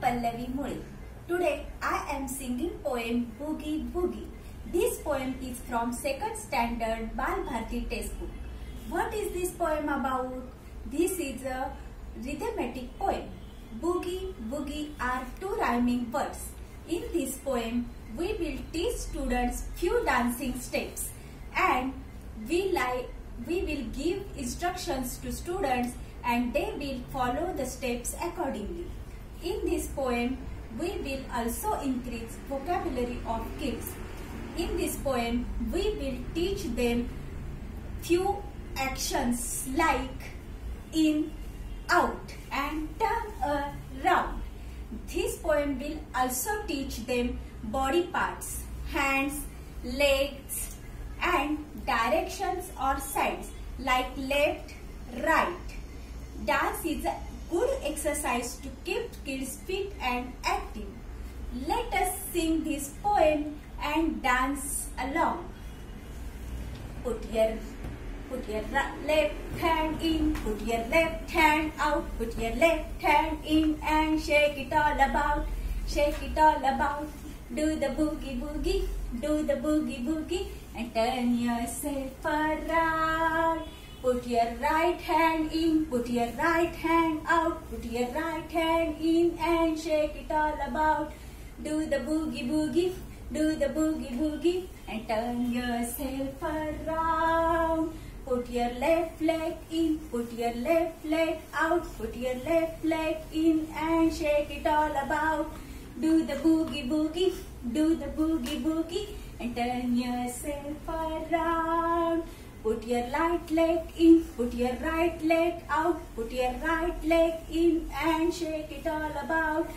Pallavi. Today I am singing poem Boogie Woogie. This poem is from 2nd standard Bal Bharti textbook. What is this poem about? This is a rhythmic poem. Boogie Woogie are two rhyming words. In this poem, we will teach students few dancing steps and we like we will give instructions to students and they will follow the steps accordingly. In this poem, we will also increase vocabulary of kids. In this poem, we will teach them few actions like in, out and turn around. This poem will also teach them body parts, hands, legs and directions or sides like left, right. Dance is a good exercise to keep kids fit and active. Let us sing this poem and dance along. Put your Put your left hand in, put your left hand out, put your left hand in and shake it all about, shake it all about. Do the boogie boogie, do the boogie boogie and turn yourself around. Put your right hand in, put your right hand out, put your right hand in and shake it all about. Do the boogie boogie, do the boogie boogie and turn yourself around. Put your left leg in, put your left leg out, put your left leg in and shake it all about. Do the boogie boogie, do the boogie boogie and turn yourself around. Put your right leg in, put your right leg out, put your right leg in and shake it all about.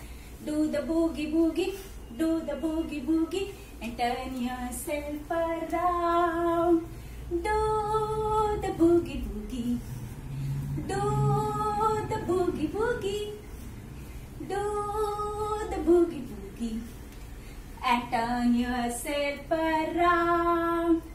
Do the boogie boogie, do the boogie boogie and turn yourself around. Do the boogie boogie. Do the boogie boogie. Do the boogie boogie. And turn yourself around.